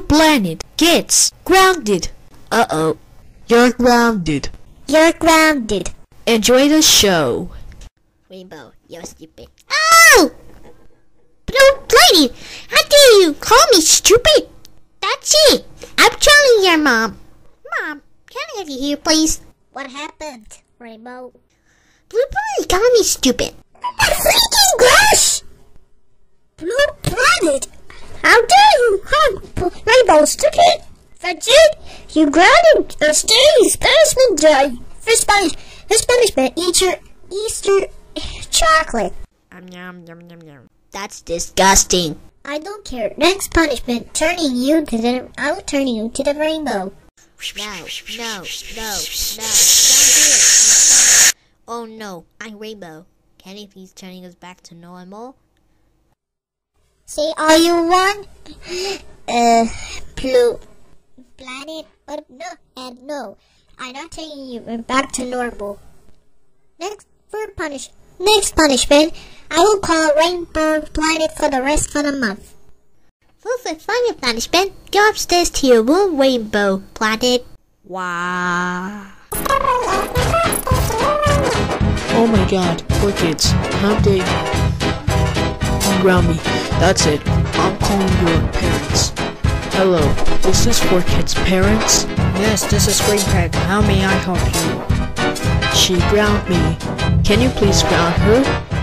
planet gets grounded. Uh-oh. You're grounded. You're grounded. Enjoy the show. Rainbow, you're stupid. Oh! Blue Lady, how dare you call me stupid? That's it. I'm telling your mom. Mom, can I have you here, please? What happened, Rainbow? Blue Lady called me stupid. how dare you call Rainbow stupid? That's it. You grounded or stay punishment day. First Spanish, first punishment, eat your Easter chocolate. Um, yum, yum, yum, yum. That's disgusting. I don't care. Next punishment, turning you to the I'll turn you to the rainbow. No, no, no, no, don't do it. Oh no, I'm Rainbow. Can you please turning us back to normal? Say all you want. Uh, blue planet, but no, and no, I'm not taking you back to normal. Next for punish. Next punishment, I will call Rainbow Planet for the rest of the month. For the final punishment, go upstairs to your room, Rainbow Planet. Wow. Oh my god, poor kids. How they ground me. That's it. I'm calling your parents. Hello, is this for kids' parents? Yes, this is Green Peg. How may I help you? She ground me. Can you please ground her?